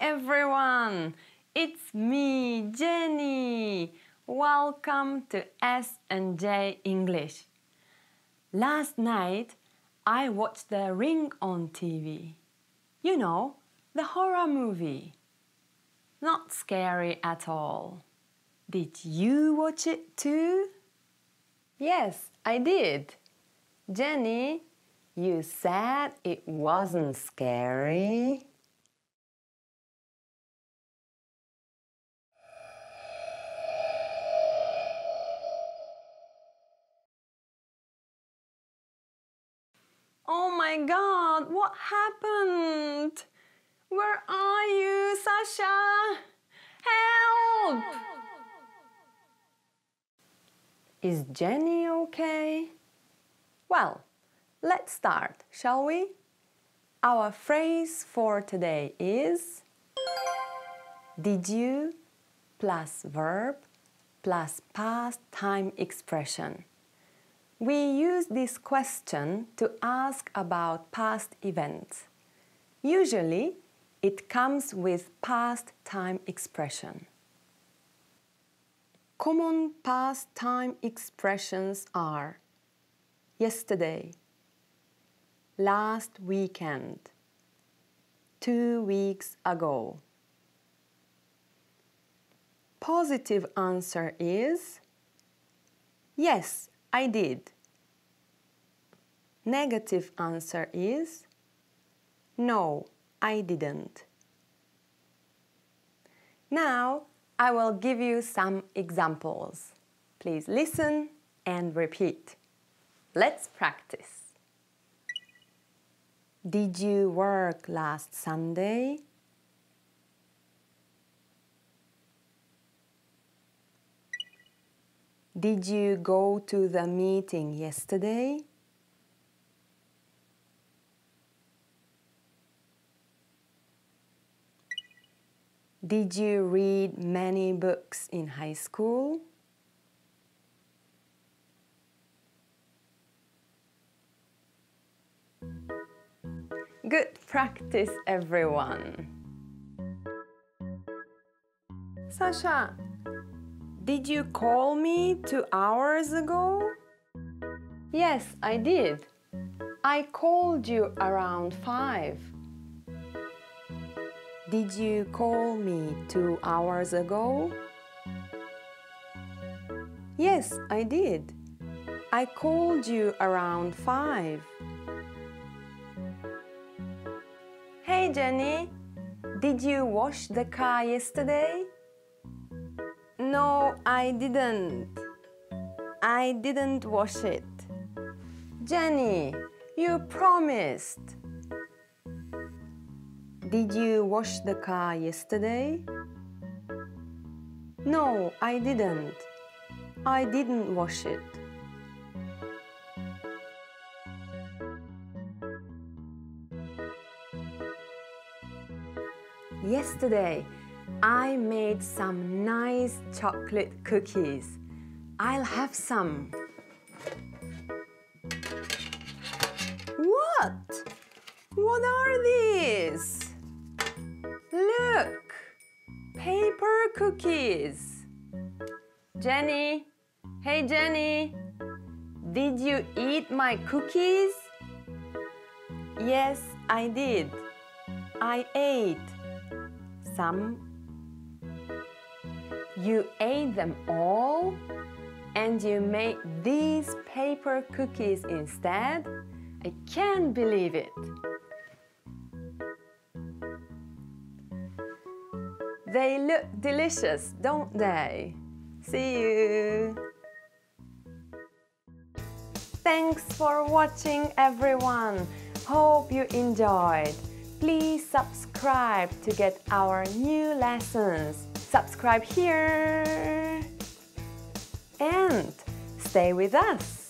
everyone! It's me, Jenny! Welcome to S&J English. Last night, I watched The Ring on TV. You know, the horror movie. Not scary at all. Did you watch it too? Yes, I did. Jenny, you said it wasn't scary. Oh my god, what happened? Where are you, Sasha? Help! Is Jenny okay? Well, let's start, shall we? Our phrase for today is Did you plus verb plus past time expression. We use this question to ask about past events. Usually, it comes with past time expression. Common past time expressions are yesterday, last weekend, two weeks ago. Positive answer is yes, I did. Negative answer is no, I didn't. Now I will give you some examples. Please listen and repeat. Let's practice. Did you work last Sunday? Did you go to the meeting yesterday? Did you read many books in high school? Good practice, everyone. Sasha, did you call me two hours ago? Yes, I did. I called you around five. Did you call me two hours ago? Yes, I did. I called you around five. Hey, Jenny. Did you wash the car yesterday? No, I didn't. I didn't wash it. Jenny, you promised. Did you wash the car yesterday? No, I didn't. I didn't wash it. Yesterday, I made some nice chocolate cookies. I'll have some. What? What are these? Look! Paper cookies. Jenny, hey Jenny, did you eat my cookies? Yes, I did. I ate some. You ate them all? And you made these paper cookies instead? I can't believe it. They look delicious, don't they? See you! Thanks for watching everyone! Hope you enjoyed! Please subscribe to get our new lessons. Subscribe here! And stay with us!